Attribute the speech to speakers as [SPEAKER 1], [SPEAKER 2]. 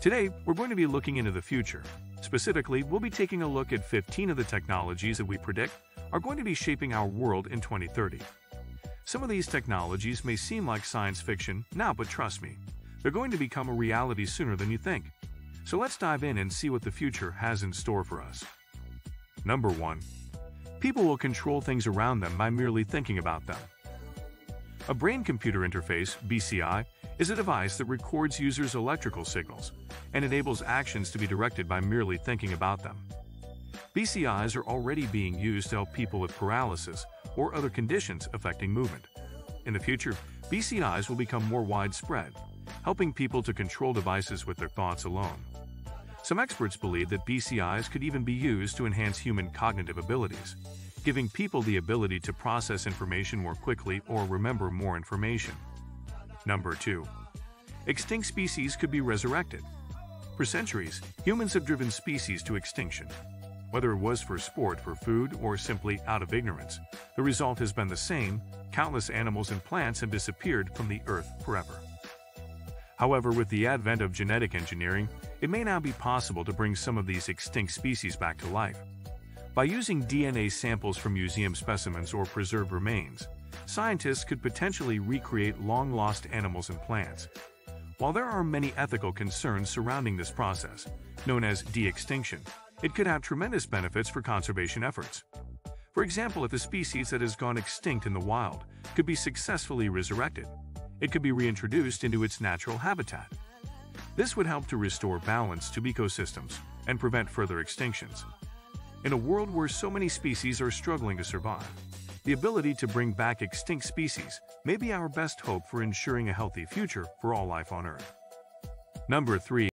[SPEAKER 1] Today, we're going to be looking into the future. Specifically, we'll be taking a look at 15 of the technologies that we predict are going to be shaping our world in 2030. Some of these technologies may seem like science fiction now, but trust me, they're going to become a reality sooner than you think. So let's dive in and see what the future has in store for us. Number 1. People will control things around them by merely thinking about them. A brain-computer interface, BCI, is a device that records users' electrical signals and enables actions to be directed by merely thinking about them. BCIs are already being used to help people with paralysis or other conditions affecting movement. In the future, BCIs will become more widespread, helping people to control devices with their thoughts alone. Some experts believe that BCIs could even be used to enhance human cognitive abilities, giving people the ability to process information more quickly or remember more information. Number 2. Extinct species could be resurrected. For centuries, humans have driven species to extinction. Whether it was for sport, for food, or simply out of ignorance, the result has been the same countless animals and plants have disappeared from the earth forever. However, with the advent of genetic engineering, it may now be possible to bring some of these extinct species back to life. By using DNA samples from museum specimens or preserved remains, scientists could potentially recreate long-lost animals and plants. While there are many ethical concerns surrounding this process, known as de-extinction, it could have tremendous benefits for conservation efforts. For example, if a species that has gone extinct in the wild could be successfully resurrected, it could be reintroduced into its natural habitat. This would help to restore balance to ecosystems and prevent further extinctions. In a world where so many species are struggling to survive, the ability to bring back extinct species may be our best hope for ensuring a healthy future for all life on Earth. Number 3.